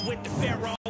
with the Pharaoh.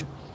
I